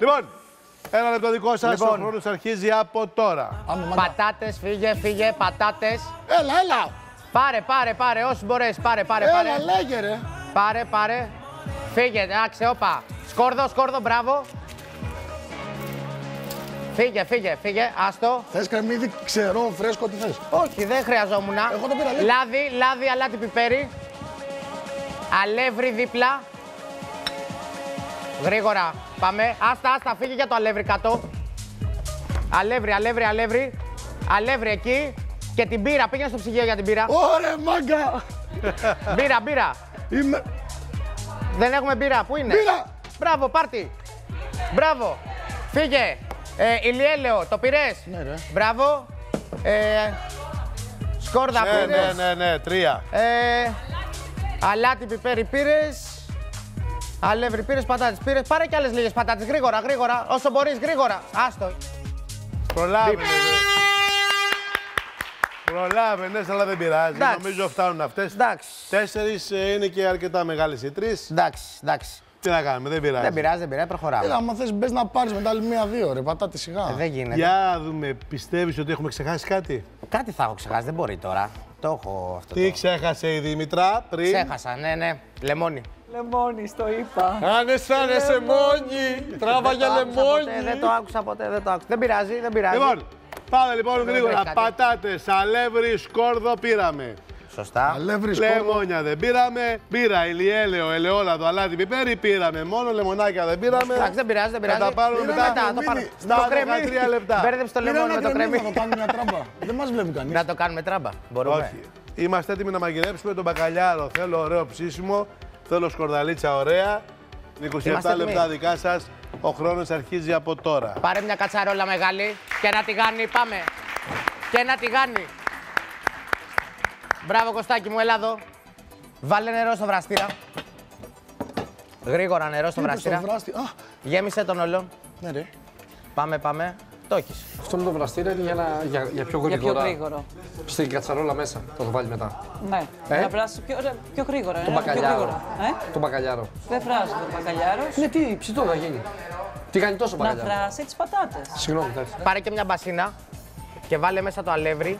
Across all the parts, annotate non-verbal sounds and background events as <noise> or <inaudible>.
Λοιπόν, ένα λεπτό δικό σας. Λοιπόν. Ο χρόνος αρχίζει από τώρα. Πάμε, μάγκα. Πατάτες, φύγε, φύγε, πατάτες. Έλα, έλα. Πάρε, πάρε, πάρε, όσοι μπορέσει. Πάρε, πάρε, Έλα, πάρε. λέγε ρε. Πάρε, πάρε. Φύγε, εντάξει, όπα. Σκόρδο, σκόρδο, μπράβο. Φύγε, φύγε, φύγε, άστο. Θες κρεμμύδι ξερό, φρέσκο, τι θες. Όχι, δεν χρειαζόμουν. Εγώ το πήρα, λέει. Λάδι, λάδι, αλάτι, πιπέρι. Αλεύρι δίπλα. Γρήγορα. Πάμε. Άστα, άστα, φύγε για το αλεύρι κάτω. Αλεύρι, αλεύρι, αλεύρι. Αλεύρι εκεί. Και την πύρα. Πήγαινε στο ψυγείο για την πύρα. Ωραία, μάγκα. <laughs> Μπύρα, μπύρα. Είμαι... Δεν έχουμε μπύρα. Πού είναι; Μπύρα. Μπράβο, πάρτι. Μπράβο. Φύγε. Ε, ηλιέλαιο, το πήρες; Ναι, ρε. Μπράβο. Ε, σκόρδα Ναι, πήρες; ναι, ναι, ναι, τρία. Ε, αλάτι πιπέρι πήρες; Αλεύρι πήρες, πατάτες πήρες. Πάρε κι άλλες λίγες πατάτες. Γρήγορα, γρήγορα. Όσο μπορείς, γρήγορα. Άστο. Προλάβαινε. Προλάβαινε, αλλά δεν πειράζει. Εντάξει. Νομίζω φτάνουν αυτές. Εντάξει. Τέσσερις είναι και αρκετά μεγάλες οι τρεις. Εντάξει, εντάξει. Τι να κάνουμε, δεν πειράζει. Δεν πειράζει, δεν πειράζει, προχωράμε. Έλα, άμα θες μπες να πάρεις μετά άλλη μία-δύο ρε, πατάτε σιγά. Ε, δεν γίνεται. Για δούμε, πιστεύεις ότι έχουμε ξεχάσει κάτι; Κάτι θα έχω ξεχάσει, δεν μπορεί τώρα. Το έχω αυτό. Τι το... ξέχασε η Δήμητρα πριν; Ξέχασα, ναι, ναι. Λεμόνι. Λεμόνι, το είπα. Αν αισθάνεσαι μόνη, τράβα για Το άκουσα ποτέ, λεμόνι. δεν το άκουσα ποτέ, δεν το άκουσα. Δεν πειράζει, δεν πειράζει. Λοιπόν, πάμε λοιπόν Δεν γρήγορα. βρες κάτι. Πατάτες, αλεύρι, σκόρδο πήραμε. Σωστά. Αλεύρι, σκόρδο. Λεμόνια δεν πήραμε. Πήρα ηλιέλαιο, ελαιόλαδο, αλάτι, πιπέρι πήραμε. Μόνο λεμονάκια δεν πήραμε. Εντάξει, δεν πειράζει, δεν Θα πειράζει. τα πάρουμε Πήρε μετά. μετά, το Μην πάρω. είναι- στα Το 13 λεπτά. Μπέρδεψε το Πήρα λεμόνι ένα με το κρεμμύδι, κρέμι. θα το κάνουμε μια τράμπα. Δεν μας βλέπει κανείς. Να το κάνουμε τράμπα. Μπορούμε. Όχι. Είμαστε έτοιμοι να μαγειρέψουμε τον μπακαλιάρο. Θέλω ωραίο ψήσιμο. Θέλω σκορδαλίτσα ωραία. 27 Είμαστε έτοιμοι. λεπτά δικά σας. Ο χρόνος αρχίζει από τώρα. Πάρε μια κατσαρόλα μεγάλη και ένα τηγάνι. Πάμε. Και ένα τηγάνι. Μπράβο, Κωστάκι μου, έλα εδώ. Βάλε νερό στο βραστήρα. Γρήγορα νερό στο Τι είπες, στο βραστήρα. βράστη; Α, Γέμισε τον όλο. ναι ρε. Πάμε, πάμε. Το έχει. Αυτό με το βραστήρα είναι για, να, για, για πιο Για γρήγορα. πιο γρήγορο. Στην κατσαρόλα μέσα. Θα το βάλει μετά. Ναι. Ε; Να βράσει πιο, ρε, πιο γρήγορα. Το ναι, πιο μπακαλιάρο. γρήγορα. Ε; Το μπακαλιάρο. Δεν βράζει το μπακαλιάρο. Ναι, τι ψητό να γίνει. Τι κάνει τόσο Να μπακαλιάρο; βράσει τις πατάτες. Συγγνώμη, εντάξει. Πάρε και μια μπασίνα και βάλε μέσα το αλεύρι.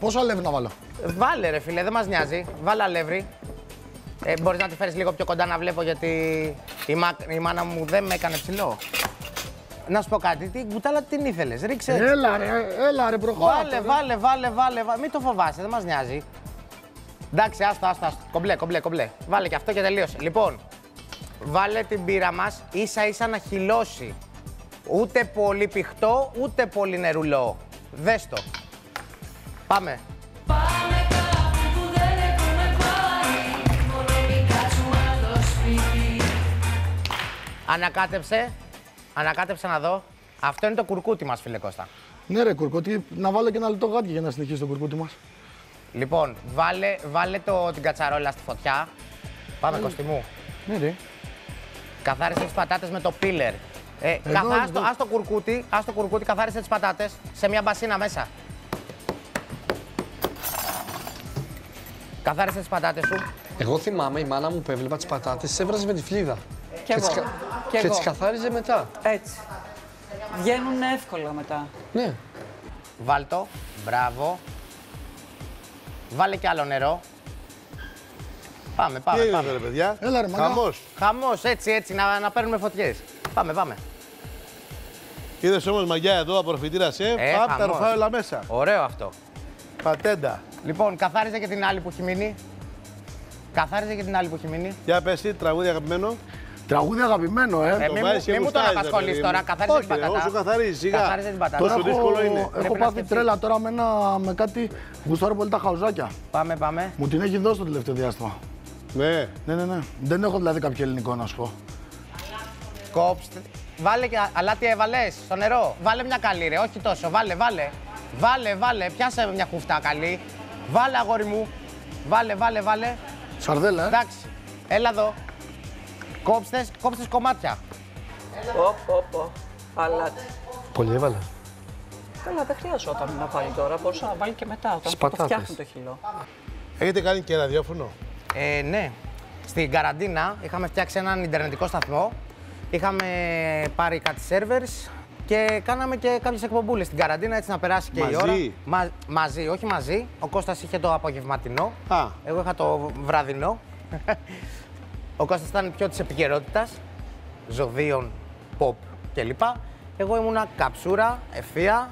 Πόσο αλεύρι να βάλω; Βάλε ρε φίλε, δεν μας νοιάζει. Βάλε αλεύρι. Ε, μπορείς να τη φέρεις λίγο πιο κοντά να βλέπω γιατί η, μα... η μάνα μου δεν με έκανε ψηλό. Να σου πω κάτι, την κουτάλα την ήθελες, ρίξε. έτσι. Έλα ρε, έλα ρε, προχώρα. Βάλε, βάλε, βάλε, βάλε, βάλε. Μην το φοβάσαι, δεν μας νοιάζει. Εντάξει, άστο, άστο, άστο. Κομπλέ, κομπλέ, κομπλέ. Βάλε και αυτό και τελείωσε. Λοιπόν, βάλε την πύρα μας ίσα ίσα να χυλώσει. Ούτε πολύ πηχτό, ούτε πολύ νερουλό. Δες το. Πάμε. Πάμε κάπου που δεν έχουμε πάει Μόνο μην κάτσουμε το σπίτι Ανακάτεψε. Ανακάτεψε να δω. Αυτό είναι το κουρκούτι μας, φίλε Κώστα. Ναι ρε κουρκούτι, να βάλω και ένα λεπτό γάτια για να συνεχίσει το κουρκούτι μας. Λοιπόν, βάλε, βάλε το, την κατσαρόλα στη φωτιά. Πάμε, Κωστή μου. Ναι ρε. Καθάρισε τις πατάτες με το πίλερ. Ε, καθά, ας, το, εδώ. ας το κουρκούτι, ας το κουρκούτι, καθάρισε τις πατάτες σε μια μπασίνα μέσα. Καθάρισε τις πατάτες σου. Εγώ θυμάμαι η μάνα μου που έβλεπα τις πατάτες, τις έβραζε με τη φλίδα. Κι εγώ. τις κα- Κι και εγώ. τι καθάριζε μετά. Έτσι. Βγαίνουν εύκολα μετά. Ναι. Βάλ το. Μπράβο. Βάλε κι άλλο νερό. Πάμε, Τι πάμε, είναι πάμε. εδώ, ρε παιδιά; Έλα, ρε, μαγά. Χαμός. Χαμός, έτσι, έτσι, να, να παίρνουμε φωτιές. Πάμε, πάμε. Είδες όμως μαγιά εδώ από προφητήρα σε. Ε, Παπ, τα χαμός. ρουφάει όλα μέσα. Ωραίο αυτό. Πατέντα. Λοιπόν, καθάριζε και την άλλη που έχει μείνει. Καθάριζε και την άλλη που έχει μείνει. Για πες τι, τραγούδι αγαπημένο. Τραγούδι αγαπημένο, ε. Ε, Το μη μου, βάζεις και μη μου τον γουστάρεις, ρε απασχολείς παιδί τώρα. μου. Καθάριζε Όχι, την ρε, πατάτα. όσο καθαρίζεις, σιγά. Καθάριζε την πατάτα. Τόσο Έχω- δύσκολο είναι. Πρέπει Έχω να πάθει σκεφτείς. τρέλα τώρα με, ένα, με κάτι γουστάρω πολύ τα χαουζάκια. Πάμε, πάμε. Μου την έχει δώσει το τελευταίο διάστημα. Ναι. Ναι, ναι, ναι. Δεν έχω δηλαδή κάποιο ελληνικό να σου πω. Κόψτε. Βάλε και αλάτι έβαλες στο νερό. Βάλε μια καλή, ρε. Όχι τόσο. Βάλε, βάλε. Βάλε, βάλε. Πιάσε μια χουφτά καλή. Βάλε, αγόρι μου. Βάλε, βάλε, βάλε. Σαρδέλα, ε. Εντάξει. Έλα εδώ. Κόψτες, κόψτες κομμάτια. Οπ, οπ, οπ. Αλάτι. Πολύ έβαλα. Καλά, δεν χρειαζόταν να βάλει τώρα. Μπορούσε να βάλει και μετά, όταν Στις το πατάτες. φτιάχνει το χυλό. Έχετε κάνει και ραδιόφωνο; Ε, ναι. Στην καραντίνα είχαμε φτιάξει έναν Ιντερνετικό σταθμό Είχαμε πάρει κάτι servers και κάναμε και κάποιες εκπομπούλες στην καραντίνα έτσι να περάσει και η Μαζί; ώρα. Μα- μαζί, όχι μαζί. Ο Κώστας είχε το απογευματινό. Α. Εγώ είχα το βραδινό. Ο Κώστας ήταν πιο της επικαιρότητας, ζωδίων, pop κλπ. Εγώ ήμουνα καψούρα, ευθεία.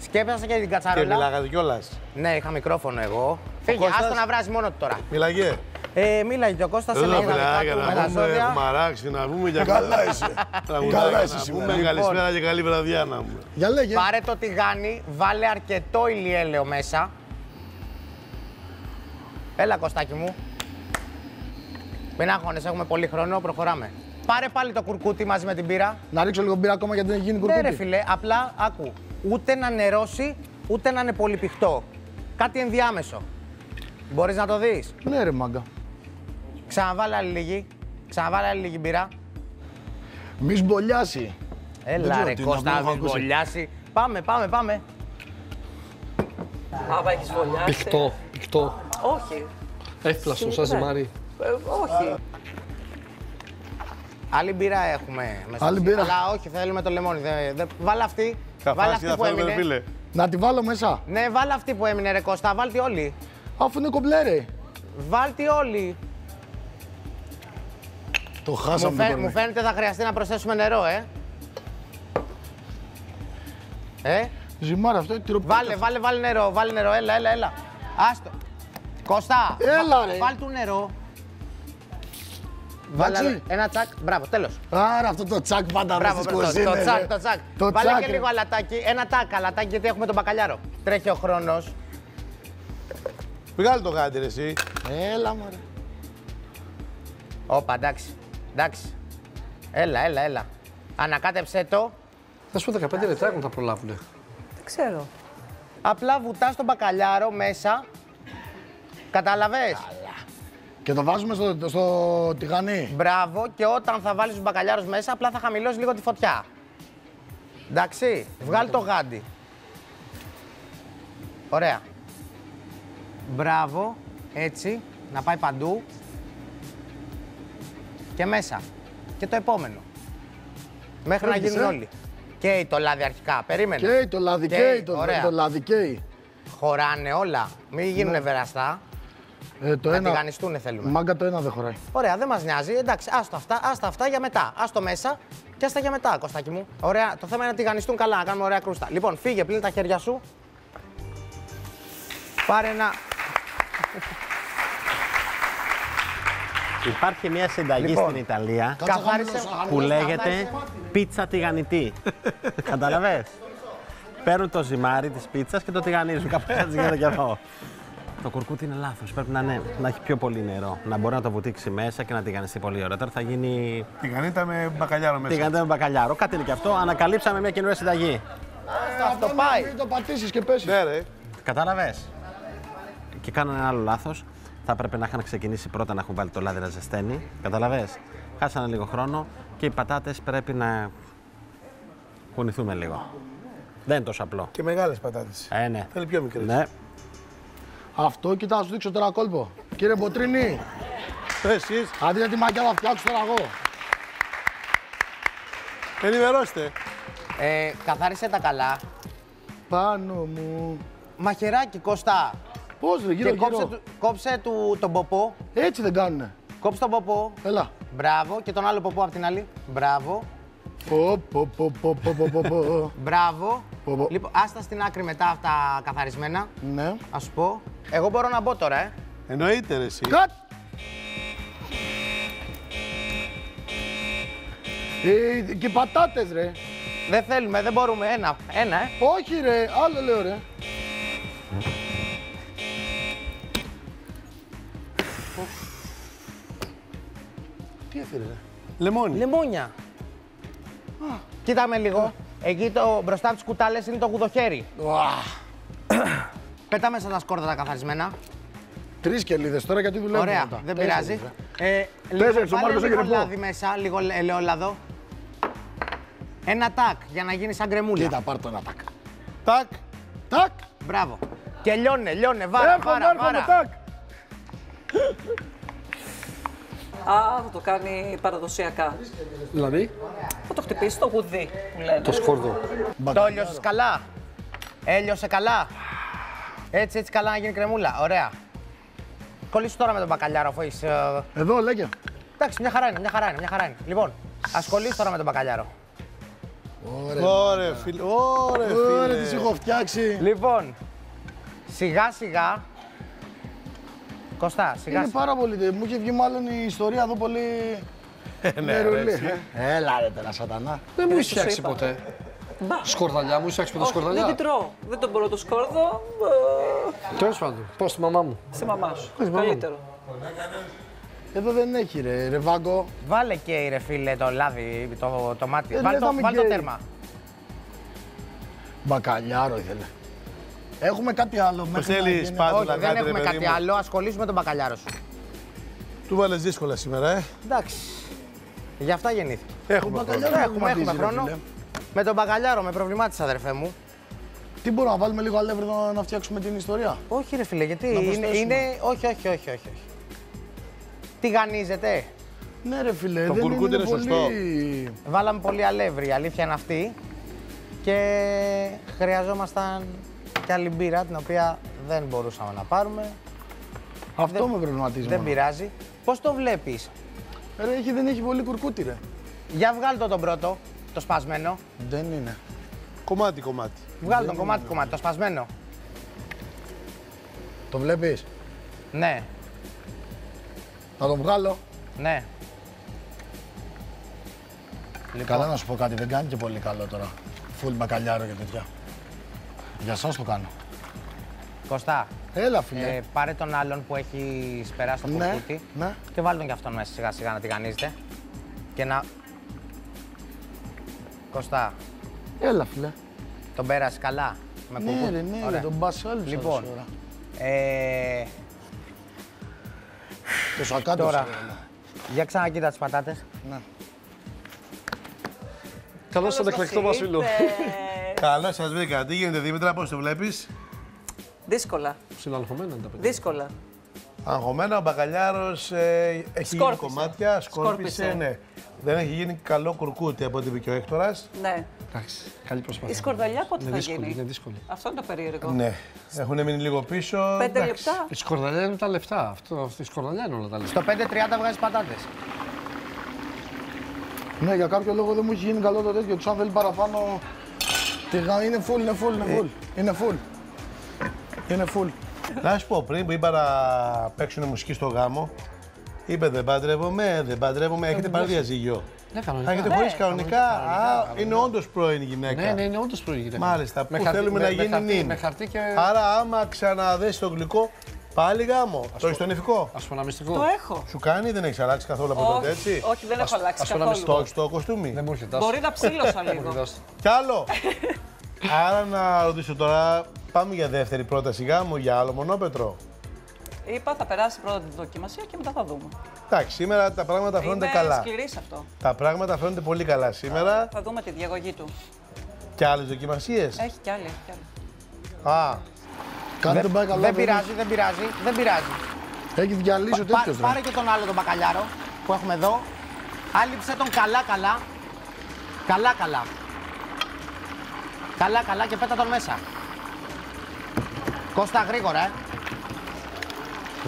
Σκέπασα και την Και κατσαρόλα. μιλάγατε κιόλας. Ναι, είχα μικρόφωνο εγώ. Φύγε, Κώστας; άστο να βράζεις μόνο του τώρα. Μιλάγε. Ε, μίλαγε και ο Κώστας σε Εδώ λίγα φιλάκια λεπτά του να με τα πούμε, ζώδια. έχουμε αράξει να πούμε για Καλά είσαι. τραγουδάκια, Καλά να είσαι σήμερα. πούμε Λοιπόν. καλησπέρα και καλή βραδιά να πούμε. Για λέγε. Πάρε το τηγάνι, βάλε αρκετό ηλιέλαιο μέσα. Έλα, Κωστάκι μου. Μην αγχώνεσαι, έχουμε πολύ χρόνο, προχωράμε. Πάρε πάλι το κουρκούτι μαζί με την πύρα. Να ρίξω λίγο μπύρα ακόμα γιατί δεν έχει γίνει Ναι, ρε κουρκούτι. φίλε, απλά άκου. Ούτε να νερώσει, ούτε να είναι πολύ πηχτό. Κάτι ενδιάμεσο. Μπορείς να το δεις. Ναι, ρε μάγκα. Ξαναβάλε άλλη λίγη. Ξαναβάλε άλλη λίγη μπύρα. Μη σμπολιάσει. Δεν Έλα ξέρω ρε τι να Κώστα, πω, έχω μην ακούσει. βολιάσει. Πάμε, πάμε, πάμε. Άμα έχεις βολιάσει. Πιχτό, πιχτό. Όχι. Εύπλαστο, σαν Ναι. ζυμάρι. Ε, όχι. Άλλη μπύρα έχουμε μέσα. Άλλη μπύρα. Αλλά όχι, θέλουμε το λεμόνι. Δε, δε, βάλε αυτή. βάλε Καφάσι αυτή θα που φέρουμε, έμεινε. φίλε. Να τη βάλω μέσα. Ναι, βάλε αυτή που έμεινε ρε Κώστα, βάλτε όλοι. Αφού είναι κομπλέ, ρε. Βάλτε όλοι. Το Μου, χάσαμε φαι- το μου κορμί. φαίνεται θα χρειαστεί να προσθέσουμε νερό, ε. Ε, Ζυμάρα αυτό, τυροπιτάκι. βάλε, βάλε, βάλε νερό, βάλε νερό, έλα, έλα, έλα. Άστο. Κώστα, Έλα, βα- ρε. βάλ του νερό. Βάλε Εντάξει. ένα τσακ, μπράβο, τέλος. Άρα αυτό το τσακ πάντα ρε Μπράβο, στις το, το, κουζίνες, το τσακ, ρε. το τσακ. Το Βάλε τσακ, και ρε. λίγο αλατάκι, ένα τάκ αλατάκι γιατί έχουμε τον μπακαλιάρο. Τρέχει ο χρόνος. Βγάλε το γάντι ρε εσύ. Έλα, μωρέ. Όπα, εντάξει, εντάξει. Έλα, έλα, έλα. Ανακάτεψέ το. Θα σου πω 15 λεπτά έχουν να προλάβουνε. Δεν ξέρω. Απλά βουτάς τον μπακαλιάρο μέσα. Κατάλαβες; Και το βάζουμε στο, στο τηγανί. Μπράβο και όταν θα βάλεις τους μπακαλιάρους μέσα απλά θα χαμηλώσεις λίγο τη φωτιά. Εντάξει, βγάλει το γάντι. Ωραία. Μπράβο, έτσι, να πάει παντού. Και μέσα. Και το επόμενο. Μέχρι να Έρχεσαι. γίνουν όλοι. Και το λάδι αρχικά, περίμενε. Καίει το λάδι, Καίει, καίει το, ωραία. το λάδι, καίει. Χωράνε όλα. Μην γίνουν βεραστά. Ε, το Να ένα, τηγανιστούν θέλουμε. μάγκα το ένα δεν χωράει. Ωραία, δεν μας νοιάζει. Εντάξει, άστο αυτά, άστα αυτά για μετά. Άστο μέσα και άστα για μετά, Κωστάκι μου. Ωραία, το θέμα είναι να τηγανιστούν καλά, να κάνουμε ωραία κρούστα. Λοιπόν, φύγε, πλύνει τα χέρια σου. Πάρε ένα. Υπάρχει μια συνταγή Λοιπόν. στην Ιταλία Καθάρισε. που λέγεται πίτσα τηγανιτή. <laughs> Καταλαβες. Παίρνουν το ζυμάρι της πίτσας και το τηγανίζουν. Κάπως έτσι γίνεται και αυτό. Το κουρκούτι είναι λάθος. Πρέπει να, είναι, να έχει πιο πολύ νερό. Να μπορεί να το βουτήξει μέσα και να τηγανιστεί πολύ ωραία. Τώρα θα γίνει Τηγανίτα με μπακαλιάρο μέσα. τηγανιτή με μπακαλιάρο. Κάτι είναι και αυτό. Ανακαλύψαμε μια καινούργια συνταγή. Αυτό πάει. Μην το πατήσεις και πέσεις. Ναι ρε. Κατάλαβες; Και κάνανε ένα άλλο λάθος. Θα έπρεπε να είχαν ξεκινήσει πρώτα να έχουν βάλει το λάδι να ζεσταίνει. Καταλαβέ. Χάσανε λίγο χρόνο και οι πατάτες πρέπει να κουνηθούμε λίγο. Δεν είναι τόσο απλό. Και μεγάλες πατάτες. Ε, ναι. Θέλει πιο μικρές. Ναι. Αυτό, κοιτά, να σου δείξω τώρα κόλπο. Κύριε Μποτρίνη, Εσείς αντί για τη μαγιά θα φτιάξω τώρα εγώ. ενημερώστε. Ε, καθάρισε τα καλά. Πάνω μου. Μαχαιράκι, Κώστα. Πώς ρε, γύρω και κόψε, γύρω. του- κόψε του, τον ποπό. Έτσι δεν κάνουνε. Κόψε τον ποπό. Έλα. Μπράβο. Και τον άλλο ποπό απ' την άλλη. Μπράβο. Πω, πω, πω, πω, πω, πω, πω, πω. Μπράβο. Πω, πω. Λοιπόν, άστα στην άκρη μετά αυτά καθαρισμένα. Ναι. Α σου πω. Εγώ μπορώ να μπω τώρα, ε. Εννοείται ρε εσύ. Κατ! Ε, και πατάτες ρε. Δεν θέλουμε, δεν μπορούμε. Ένα, ένα, ε. Όχι ρε, άλλο λέω ρε. Τι έφερε ρε. Λεμόνι. Λεμόνια. Κοίτα με λίγο. Εκεί το, μπροστά από τις κουτάλες είναι το γουδοχέρι. <clears throat> Πέτα μέσα τα σκόρδα τα καθαρισμένα. Τρεις κελίδες τώρα γιατί δουλεύουν Ωραία, μετά. δεν Τέσσερις, πειράζει. ρε. Ε, λίγο, Τέσσερις, ο βάλε Μάρκος λίγο έγινε λάδι μέσα, λίγο λε- ελαιόλαδο. Ένα τάκ για να γίνει σαν κρεμούλα. Κοίτα, πάρ' το ένα τάκ. Τάκ. Τάκ! Μπράβο. Και λιώνε, λιώνε, βάρα, Έρχομαι, βάρα, έρχομαι, βάρα. τάκ! Α, θα το κάνει παραδοσιακά. Δηλαδή, Θα το χτυπήσει το γουδί που λένε. το σκόρδο. Το έλειωσες καλά. Έλειωσε καλά. Έτσι, έτσι καλά να γίνει κρεμούλα. Ωραία. Κολλήσου τώρα με τον μπακαλιάρο αφού έχεις, ε, Εδώ, λέγε. Εντάξει, μια χαρά είναι, μια χαρά είναι, μια χαρά είναι. Λοιπόν, ασχολείς τώρα με τον μπακαλιάρο. Ωρε φίλε, ωρε Ωραία, φίλε. τις έχω φτιάξει. Λοιπόν, σιγά σιγά. Κωστά, σιγά Είναι σιγά. πάρα πολύ. Μου είχε βγει μάλλον η ιστορία εδώ πολύ. Ναι, μερουλή. ρε, εσύ. Έλα ρε τώρα, σατανά. Δεν μου σου έχει φτιάξει είπα. ποτέ. Μπα. Σκορδαλιά μου, είσαι με τα Όχι, δεν σκορδαλιά. την τρώω. Δεν τον μπορώ το σκόρδο. ε, Τέλος πάντων, πώς τη μαμά μου. Στη μαμά σου. Καλύτερο. Εδώ δεν έχει ρε, ρε βάγκο. Βάλε και ρε φίλε το λάδι, το, το μάτι. Ε, βάλε δεν το, θα μην βάλε το καίει. τέρμα. Μπακαλιάρο ήθελε. Έχουμε κάτι άλλο Πώς μέχρι να θέλεις γίνει- πάντα Όχι, να δεν κάνετε, έχουμε ρε παιδί κάτι μου. άλλο. Ασχολήσουμε με τον μπακαλιάρο σου. Του βάλες δύσκολα σήμερα, ε. Εντάξει. Γι' αυτά γεννήθηκε. Έχουμε Το χρόνο. μπακαλιάρο δεν Έχουμε, έχουμε κομματίζει, ρε χρόνο. φίλε. Με τον μπακαλιάρο με προβλημάτισε, αδερφέ μου. Τι μπορούμε να βάλουμε λίγο αλεύρι να φτιάξουμε την ιστορία; Όχι, ρε φίλε, γιατί Να είναι, προσθέσουμε. είναι. Όχι, όχι, όχι, όχι. όχι. Τι γανίζετε. Ναι ρε φίλε, Το δεν κουρκούτι είναι είναι σωστό. πολύ... Βάλαμε πολύ αλεύρι, η αλήθεια είναι αυτή. Και χρειαζόμασταν και άλλη μπύρα, την οποία δεν μπορούσαμε να πάρουμε. Αυτό Δεν- με προβληματίζει Δεν μόνο. πειράζει. Πώς το βλέπεις; Ρε, έχει, δεν έχει πολύ κουρκούτι ρε. Για βγάλ το τον πρώτο, το σπασμένο. Δεν είναι. Κομμάτι, κομμάτι. Βγάλ τον κομμάτι κομμάτι, το σπασμένο. Το βλέπεις; Ναι, Να τον βγάλω. ναι. Καλά να σου πω κάτι, δεν κάνει και πολύ καλό τώρα. Φουλ μπακαλιάρο και τέτοια. Για σας το κάνω. Κωστά, Έλα φίλε. ε, πάρε τον άλλον που έχει περάσει το ναι, κουρκούτι ναι. και βάλ τον και αυτόν μέσα σιγά σιγά να τηγανίζετε. Και να... Κωστά, Έλα φίλε. τον πέρασε καλά με Ναι κουρκούτι; ρε, ναι Ωραία. ρε, τον μπασάλιψα Λοιπόν. τόση ώρα. Ε, Το σακάτος τώρα, σου, ρε. για ξανακοίτα τις πατάτες. Ναι. Καλώς στον εκλεκτό μας φίλο. Καλώ σας βρήκα. Τι γίνεται, Δήμητρα, πώς το βλέπεις; Δύσκολα. Ψιλοαλχωμένα είναι τα παιδιά. Δύσκολα. Αγχωμένα, ο μπακαλιάρος ε, έχει γίνει Σκόρπισε. κομμάτια, σκόρπισε. Σκόρπισε. Ναι. Δεν έχει γίνει καλό κουρκούτι από ό,τι είπε και ο Έκτορας. Ναι. Εντάξει, καλή προσπάθεια. Η σκορδαλιά πότε είναι θα δύσκολη, γίνει; είναι δύσκολη. Αυτό είναι το περίεργο. Ναι. Έχουν μείνει λίγο πίσω. Πέντε Εντάξει. λεπτά. Η σκορδαλιά είναι τα λεφτά. Αυτό, αυτή η σκορδαλιά είναι όλα τα λεφτά. Στο 5.30 βγάζεις πατάτες. Ναι, για κάποιο λόγο δεν μου έχει γίνει καλό το τέτοιο. Του αν θέλει παραπάνω. Τηγα- Είναι full, είναι full, είναι full. Είναι full. Είναι full. Να σου πω πριν που είπα να παίξουν μουσική στο γάμο, είπε δεν παντρεύομαι, δεν παντρεύομαι. Έχετε πάρει διαζύγιο. Ναι, Α, κανονικά. έχετε χωρίσει κανονικά. Α, είναι όντως πρώην γυναίκα. Ναι, ναι, είναι όντως προηγείται. Μάλιστα, που θέλουμε να γίνει χαρτί, νυν. Με χαρτί και. Άρα, άμα ξαναδέσει το γλυκό, πάλι γάμο. Το έχεις στο νηφικό; Ασφαλαμιστικό. Το έχω. Σου κάνει, δεν έχεις αλλάξει καθόλου από τότε, έτσι; Όχι, όχι, δεν έχω αλλάξει ας πούμε, καθόλου. Το έχει στο κοστούμι. Δεν μου έρχεται. άσε. Μπορεί να ψήλωσα <laughs> Δεν μου λίγο. έρχεται, άσε. Κι άλλο. <laughs> Άρα να ρωτήσω τώρα, πάμε για δεύτερη πρόταση γάμου για άλλο μονόπετρο; Είπα θα περάσει πρώτα την δοκιμασία και μετά θα δούμε. Εντάξει, σήμερα τα πράγματα φαίνονται Είμαι καλά. σκληρής σε αυτό. Τα πράγματα φαίνονται πολύ καλά σήμερα. Θα δούμε τη διαγωγή του. Και άλλες δοκιμασίες; Έχει κι άλλη, έχει κι άλλη. Α, Κάντε τον πάει καλά. Δεν βέβαια. πειράζει, δεν πειράζει, δεν πειράζει. Έχει διαλύσει ο Πα- τέτοιος. πάρε και τον άλλο τον μπακαλιάρο που έχουμε εδώ. Άλυψε τον καλά καλά. Καλά καλά. Καλά καλά και πέτα τον μέσα. Κώστα γρήγορα, ε.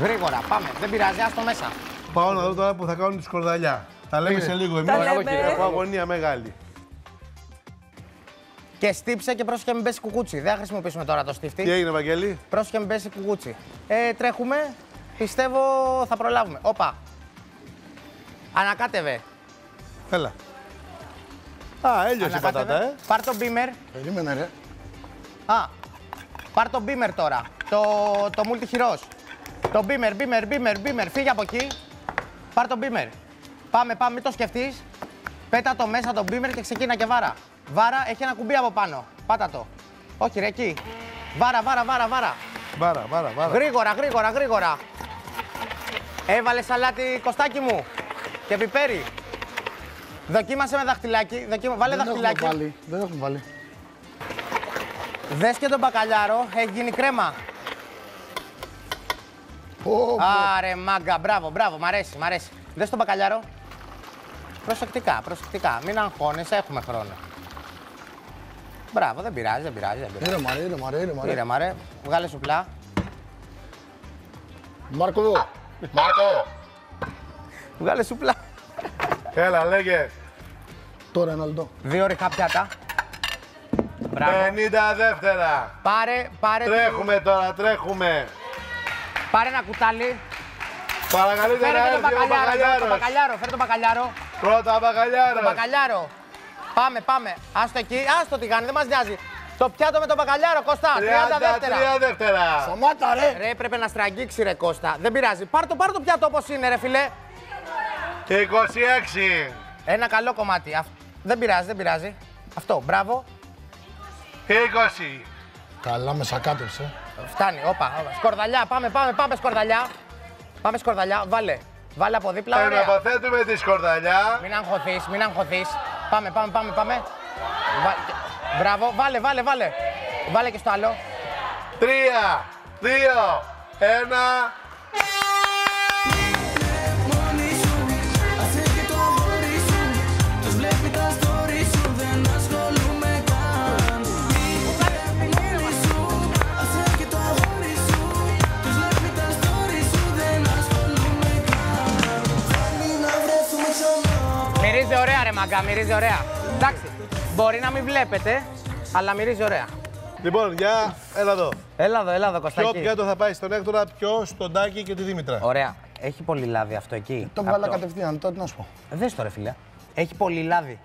Γρήγορα, πάμε. Δεν πειράζει, άστο μέσα. πάω να δω τώρα που θα κάνουν τη σκορδαλιά. Τα λέμε σε λίγο εμεί. Τα λέμε. Έχω αγωνία μεγάλη. Και στύψε και πρόσεχε μην πέσει κουκούτσι. Δεν θα χρησιμοποιήσουμε τώρα το στύφτη. Τι έγινε, Βαγγέλη; Πρόσεχε μην πέσει κουκούτσι. Ε, τρέχουμε. Πιστεύω θα προλάβουμε. Όπα. Ανακάτευε. Έλα. Α, έλειωσε η πατάτα, ε. Πάρ το μπίμερ. Περίμενε ρε. Α, πάρ το μπίμερ τώρα. Το, το multi-χειρός. Το μπίμερ, μπίμερ, μπίμερ, μπίμερ. Φύγε από εκεί. Πάρ το μπίμερ. Πάμε, πάμε, μην το σκεφτείς. Πέτα το μέσα το μπίμερ και ξεκίνα και βάρα. Βάρα, έχει ένα κουμπί από πάνω. Πάτα το. Όχι ρε, εκεί. Βάρα, βάρα, βάρα, βάρα. Βάρα, βάρα, βάρα. Γρήγορα, γρήγορα, γρήγορα. Έβαλε σαλάτι κοστάκι μου. Και πιπέρι. Δοκίμασε με δαχτυλάκι. Δοκίμα... Βάλε Δεν έχουμε δαχτυλάκι. βάλει. Δεν έχουμε βάλει. Δες και τον μπακαλιάρο. Έχει γίνει κρέμα. Ω, Άρε μάγκα, μπράβο, μπράβο, μ' αρέσει, μ' αρέσει. Δες τον μπακαλιάρο. Προσεκτικά, προσεκτικά. Μην αγχώνεσαι, έχουμε χρόνο. Μπράβο, δεν πειράζει, δεν πειράζει. Δεν πειράζει. Ήρεμα, ρε, ήρεμα, ρε, ήρεμα, ρε. Ήρεμα, ρε. Βγάλε σουπλά. Μάρκο εδώ. Μάρκο. Βγάλε σουπλά. Έλα, λέγε. Τώρα ένα λεπτό. Δύο ριχά πιάτα. Μπράβο. 50 δεύτερα. Πάρε, πάρε, Τρέχουμε τώρα, τρέχουμε. πάρε ένα κουτάλι. Παρακαλείτε Φέρε να και τον έρθει ο μπακαλιάρος. Γιώργο, τον μπακαλιάρος. μπακαλιάρο. Φέρε τον μπακαλιάρο. Πρώτα Τον μπακαλιάρος. μπακαλιάρο. Πάμε, πάμε. Άστο εκεί, άστο τι κάνει, δεν μας νοιάζει. Το πιάτο με τον μπακαλιάρο, Κώστα. 30 δεύτερα. 33 δεύτερα. Σταμάτα, ρε. Ρε, έπρεπε να στραγγίξει ρε Κώστα. Δεν πειράζει. Πάρ το, πάρ το πιάτο όπως είναι ρε φιλέ. Και 26. Ένα καλό κομμάτι. Αυ- Δεν πειράζει, δεν πειράζει. Αυτό, μπράβο. Και 20. Καλά με σακάτεψε. Φτάνει, όπα. όπα. Σκορδαλιά, πάμε, πάμε, πάμε σκορδαλιά. Πάμε σκορδαλιά, βάλε. Βάλε από δίπλα, ωραία. Εναποθέτουμε τη σκορδαλιά. Μην αγχωθείς, μην αγχωθείς. Πάμε, πάμε, πάμε, πάμε. Βα- Μπράβο, βάλε, βάλε, βάλε. Βάλε και στο άλλο. 3, 2, 1. Μαγκά, μυρίζει ωραία. Εντάξει, μπορεί να μην βλέπετε, αλλά μυρίζει ωραία. Λοιπόν, για έλα εδώ. Έλα εδώ, έλα εδώ, Ποιο Κωστάκη. πιάτο θα πάει στον Έκτορα, ποιο στον Τάκη και τη Δήμητρα. Ωραία. Έχει πολύ λάδι αυτό εκεί. Το βγάλα Αυτό. κατευθείαν, τότε να σου πω. Δες το ρε φίλε. Έχει πολύ λάδι.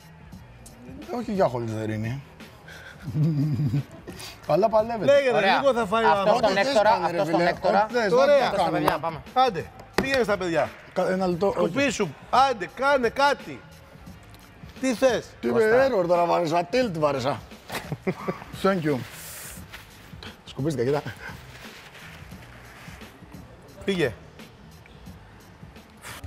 Όχι για χολυστερίνη. Καλά παλεύετε. Λέγε ρε, Ωραία. λίγο θα φάει ο Αυτό άνθρωπος. στον θες Έκτορα, κάνε, ρε, αυτό στον φίλε. Έκτορα. Ό,τι θες, Ωραία. να το Αυτό στα κάνουμε. παιδιά, πάμε. Άντε, πήγαινε στα παιδιά. Κα- Ένα λεπτό. όχι. Κουπί σου, άντε, κάνε κάτι. Τι θες. Τι με error τώρα βάρεσα, tilt βάρεσα. Thank you. Σκουπίστηκα, κοίτα. Πήγε.